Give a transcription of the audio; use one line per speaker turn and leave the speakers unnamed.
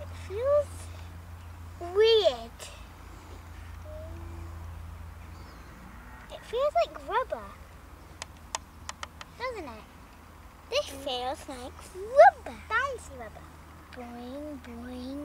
It feels weird. It feels like rubber, doesn't it? This feels like rubber. Bouncy rubber. Boing, boing,